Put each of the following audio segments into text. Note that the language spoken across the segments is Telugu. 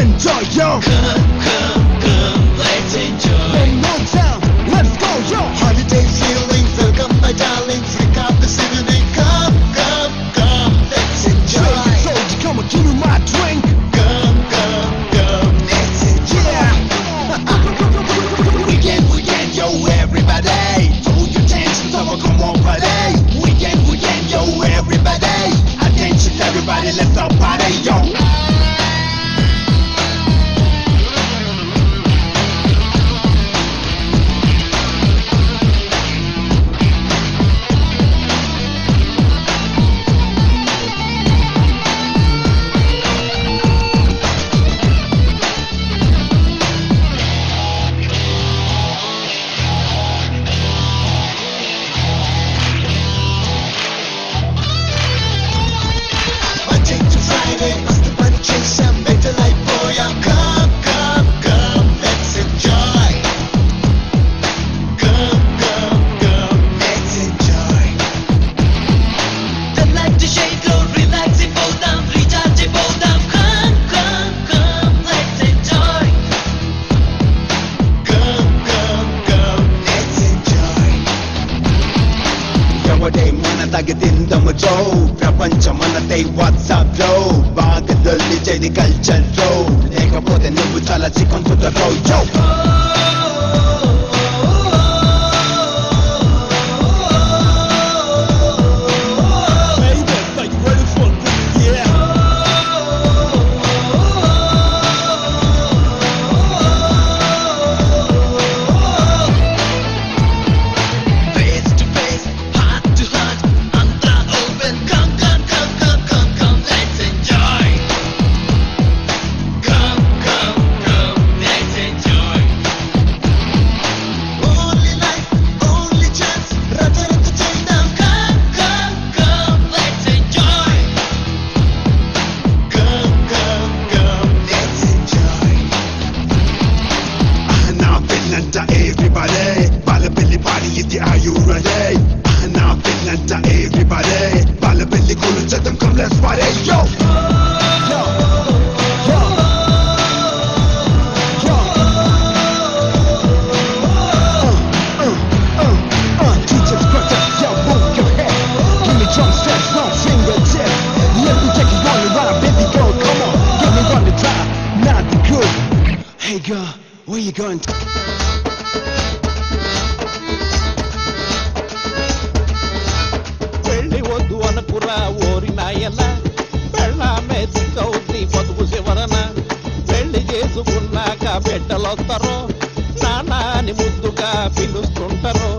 跟着用。అంటే వాట్సాప్లో బాగా దొల్లి చేది కల్చర్లో లేకపోతే నువ్వు చాలా చికన్ కుదరో పెళ్ళి పెళ్ళి వద్దు అనుకురా ఓరి నాయన. పెళ్ళామే దిక్కవుద్ది బతుకు చివరన. పెళ్ళి చేసుకున్నాక బిడ్డలొత్తరు. నానా అని ముద్దుగా పిలుస్తుంటారు.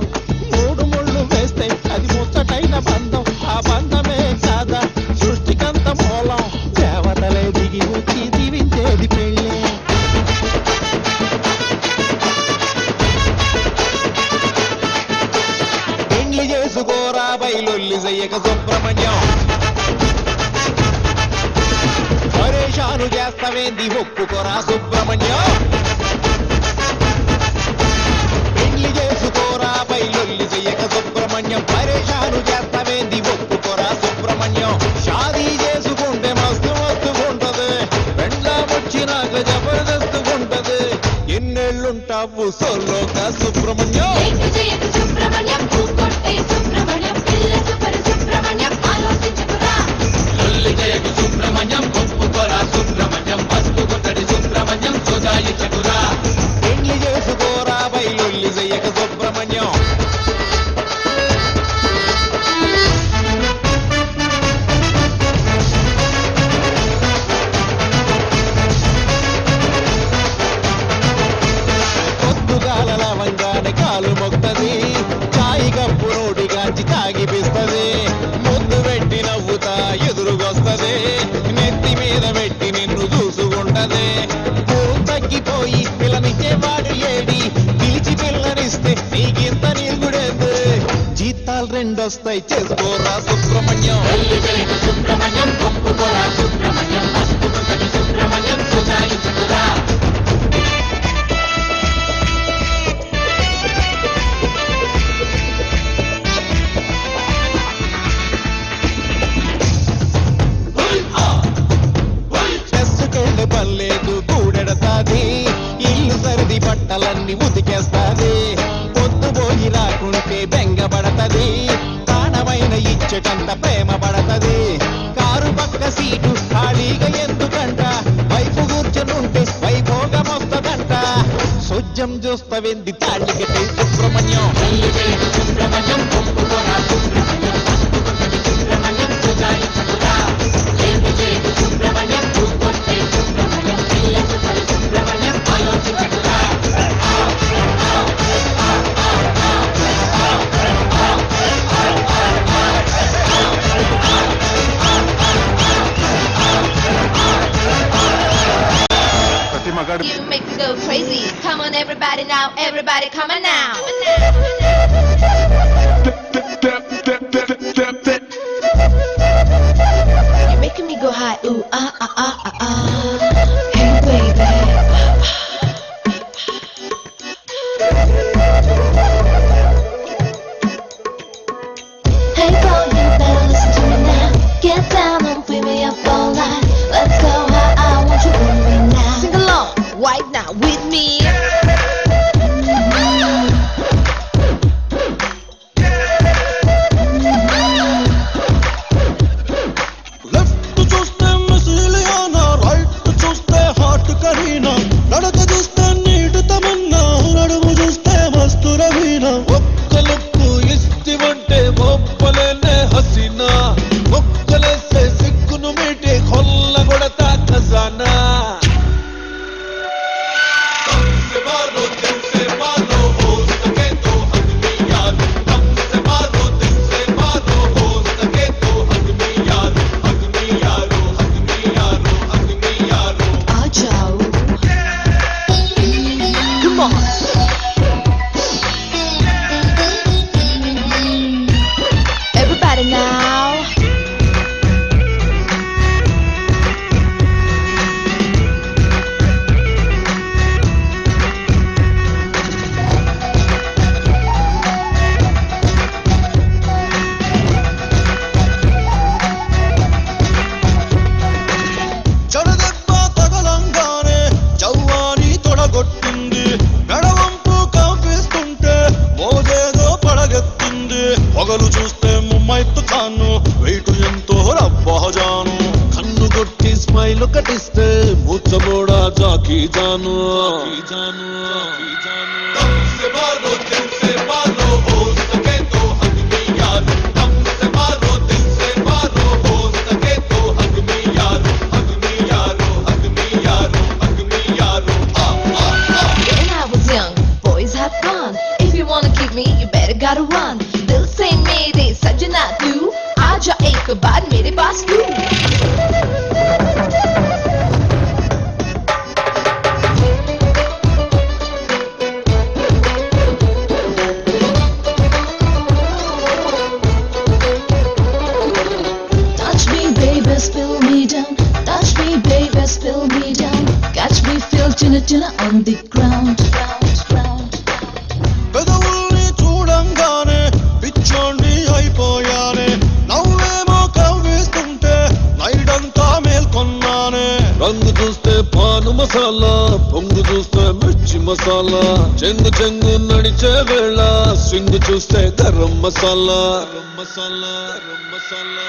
చేస్తావేంది ఒప్పుకోరా సుబ్రహ్మణ్య పెళ్ళి చేసుకోరా బయలుల్లి చెయ్యక సుబ్రహ్మణ్యం పరేషాను చేస్తావేంది ఒప్పుకోరా సుబ్రహ్మణ్యం షాదీ చేసుకుంటే మస్తు మస్తు ఉంటది పెండ్లాం వచ్చినాక జబర్దస్తు ఉంటది ఎన్నెళ్ళుంటావు సోలోక సుబ్రహ్మణ్యం నోటిగాంచి కాగిపిస్తుంది. ముద్దు పెట్టి నవ్వుతా ఎదురుగొస్తది. నెత్తి మీద పెట్టి నిన్ను చూసుకుంటది. ఊరు తగ్గిపోయి పిల్లనిచ్చేవాడు ఏడి పిలిచి పిల్లనిస్తే నీకింత నీగుడేది జీతాలు రెండొస్తాయి చేసుకోరా సుబ్రహ్మణ్యం. సుబ్రహ్మణ్యం. బట్టలన్నీ ఉతికేస్తాది పొద్దుపోయి రాకుంటే బెంగపడతది. ప్రాణమైన ఇచ్చటంత ప్రేమ పడతది కారు పక్క సీటు ఖాళీగా ఎందుకంట? వైపు కూర్చొనుంటే వైభోగం వస్తదంట సుజ్జం చూస్తవింది తాళి Subrahmanyam. Subrahmanyam Subrahmanyam Subrahmanyam Oh my god. You make me go crazy. Come on, everybody now. Everybody, come on now. You're making me go high. Ooh, ah, ah, ah, ah, ah. wife not with me. నడక చూస్తే నీటి తమన్నా నడుము చూస్తే మస్తు రవీనా उसके बाद मेरे पास तू Spill me down, touch me, baby, spill me down. Catch me, feel chinna chinna on the ground. ground. Masala పొంగు చూస్తే మిర్చి మసాలా చెంగు చెంగు నడిచే వేళ స్వింగ్ చూస్తే గరం మసాలా మసాలా మసాలా.